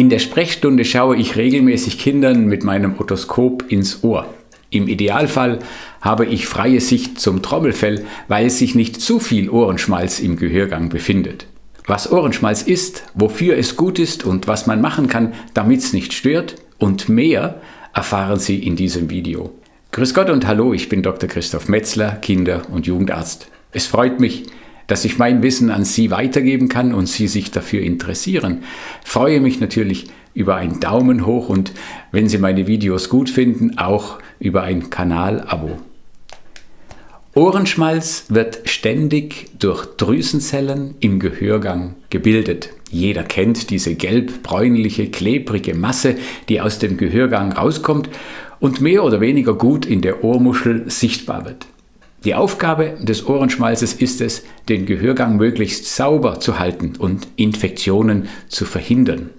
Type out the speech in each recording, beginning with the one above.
In der Sprechstunde schaue ich regelmäßig Kindern mit meinem Otoskop ins Ohr. Im Idealfall habe ich freie Sicht zum Trommelfell, weil sich nicht zu viel Ohrenschmalz im Gehörgang befindet. Was Ohrenschmalz ist, wofür es gut ist und was man machen kann, damit es nicht stört und mehr erfahren Sie in diesem Video. Grüß Gott und hallo, ich bin Dr. Christoph Metzler, Kinder- und Jugendarzt. Es freut mich, dass ich mein Wissen an Sie weitergeben kann und Sie sich dafür interessieren. Freue mich natürlich über einen Daumen hoch und wenn Sie meine Videos gut finden, auch über ein Kanalabo. Ohrenschmalz wird ständig durch Drüsenzellen im Gehörgang gebildet. Jeder kennt diese gelb-bräunliche, klebrige Masse, die aus dem Gehörgang rauskommt und mehr oder weniger gut in der Ohrmuschel sichtbar wird. Die Aufgabe des Ohrenschmalzes ist es, den Gehörgang möglichst sauber zu halten und Infektionen zu verhindern.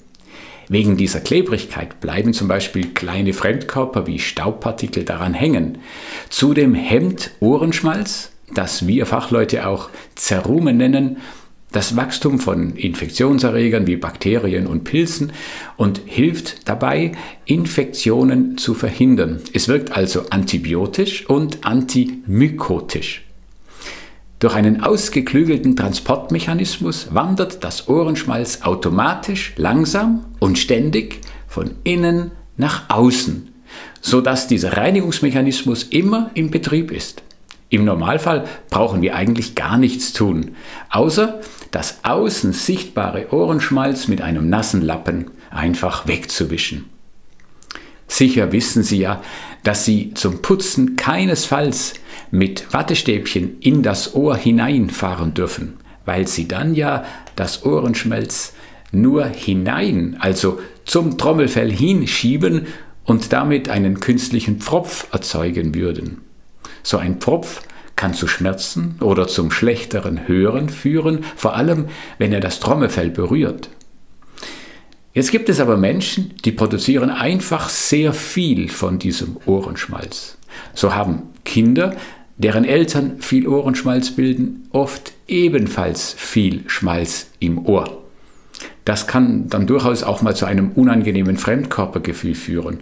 Wegen dieser Klebrigkeit bleiben zum Beispiel kleine Fremdkörper wie Staubpartikel daran hängen. Zudem hemmt Ohrenschmalz, das wir Fachleute auch Zerumen nennen, das Wachstum von Infektionserregern wie Bakterien und Pilzen und hilft dabei, Infektionen zu verhindern. Es wirkt also antibiotisch und antimykotisch. Durch einen ausgeklügelten Transportmechanismus wandert das Ohrenschmalz automatisch, langsam und ständig von innen nach außen, sodass dieser Reinigungsmechanismus immer in Betrieb ist. Im Normalfall brauchen wir eigentlich gar nichts tun, außer das außen sichtbare Ohrenschmalz mit einem nassen Lappen einfach wegzuwischen. Sicher wissen Sie ja, dass Sie zum Putzen keinesfalls mit Wattestäbchen in das Ohr hineinfahren dürfen, weil Sie dann ja das Ohrenschmalz nur hinein, also zum Trommelfell hinschieben und damit einen künstlichen Pfropf erzeugen würden. So ein Pfropf kann zu Schmerzen oder zum schlechteren Hören führen, vor allem wenn er das Trommelfell berührt. Jetzt gibt es aber Menschen, die produzieren einfach sehr viel von diesem Ohrenschmalz. So haben Kinder, deren Eltern viel Ohrenschmalz bilden, oft ebenfalls viel Schmalz im Ohr. Das kann dann durchaus auch mal zu einem unangenehmen Fremdkörpergefühl führen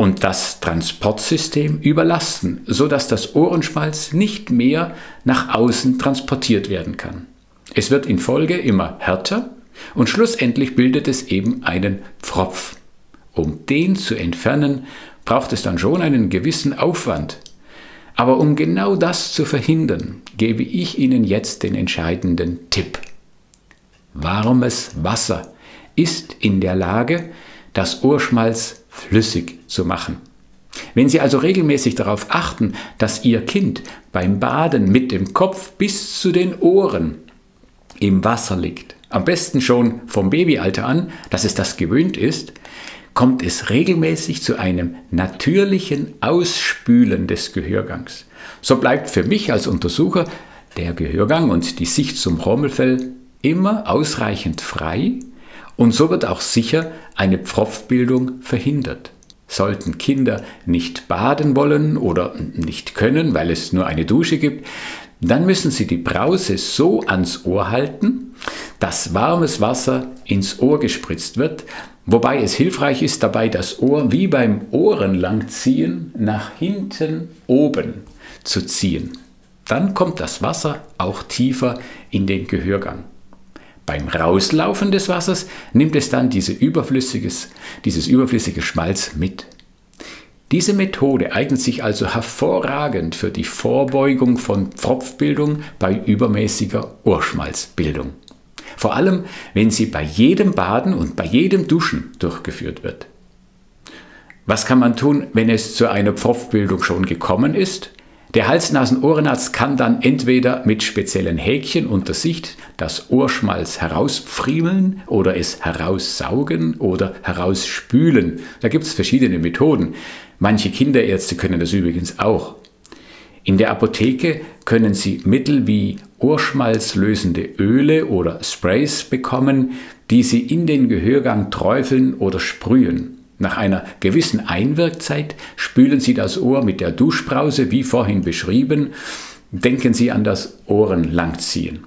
und das Transportsystem überlasten, sodass das Ohrenschmalz nicht mehr nach außen transportiert werden kann. Es wird in Folge immer härter und schlussendlich bildet es eben einen Pfropf. Um den zu entfernen, braucht es dann schon einen gewissen Aufwand. Aber um genau das zu verhindern, gebe ich Ihnen jetzt den entscheidenden Tipp. Warmes Wasser ist in der Lage, das Ohrschmalz flüssig zu machen. Wenn Sie also regelmäßig darauf achten, dass Ihr Kind beim Baden mit dem Kopf bis zu den Ohren im Wasser liegt, am besten schon vom Babyalter an, dass es das gewöhnt ist, kommt es regelmäßig zu einem natürlichen Ausspülen des Gehörgangs. So bleibt für mich als Untersucher der Gehörgang und die Sicht zum Rommelfell immer ausreichend frei und so wird auch sicher eine Pfropfbildung verhindert. Sollten Kinder nicht baden wollen oder nicht können, weil es nur eine Dusche gibt, dann müssen sie die Brause so ans Ohr halten, dass warmes Wasser ins Ohr gespritzt wird, wobei es hilfreich ist, dabei das Ohr wie beim Ohrenlangziehen nach hinten oben zu ziehen. Dann kommt das Wasser auch tiefer in den Gehörgang. Beim Rauslaufen des Wassers nimmt es dann diese dieses überflüssige Schmalz mit. Diese Methode eignet sich also hervorragend für die Vorbeugung von Pfropfbildung bei übermäßiger Ohrschmalzbildung. Vor allem, wenn sie bei jedem Baden und bei jedem Duschen durchgeführt wird. Was kann man tun, wenn es zu einer Pfropfbildung schon gekommen ist? Der Hals-Nasen-Ohrenarzt kann dann entweder mit speziellen Häkchen unter Sicht das Ohrschmalz herauspfriemeln oder es heraussaugen oder herausspülen. Da gibt es verschiedene Methoden. Manche Kinderärzte können das übrigens auch. In der Apotheke können Sie Mittel wie Ohrschmalzlösende Öle oder Sprays bekommen, die Sie in den Gehörgang träufeln oder sprühen. Nach einer gewissen Einwirkzeit spülen Sie das Ohr mit der Duschbrause, wie vorhin beschrieben. Denken Sie an das Ohrenlangziehen.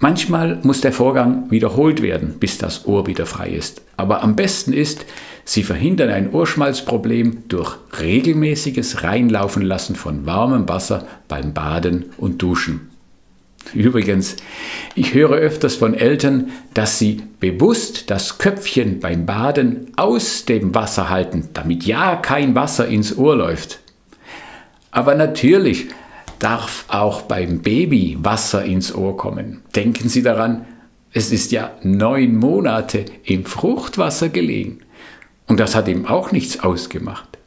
Manchmal muss der Vorgang wiederholt werden, bis das Ohr wieder frei ist. Aber am besten ist, Sie verhindern ein Ohrschmalzproblem durch regelmäßiges Reinlaufen lassen von warmem Wasser beim Baden und Duschen. Übrigens, ich höre öfters von Eltern, dass sie bewusst das Köpfchen beim Baden aus dem Wasser halten, damit ja kein Wasser ins Ohr läuft. Aber natürlich darf auch beim Baby Wasser ins Ohr kommen. Denken Sie daran, es ist ja neun Monate im Fruchtwasser gelegen. Und das hat ihm auch nichts ausgemacht.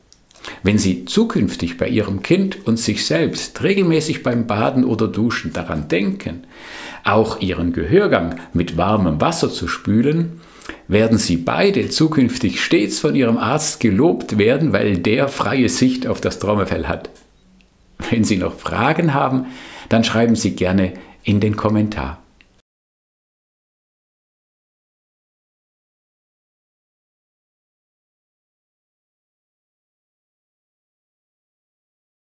Wenn Sie zukünftig bei Ihrem Kind und sich selbst regelmäßig beim Baden oder Duschen daran denken, auch Ihren Gehörgang mit warmem Wasser zu spülen, werden Sie beide zukünftig stets von Ihrem Arzt gelobt werden, weil der freie Sicht auf das Trommelfell hat. Wenn Sie noch Fragen haben, dann schreiben Sie gerne in den Kommentar.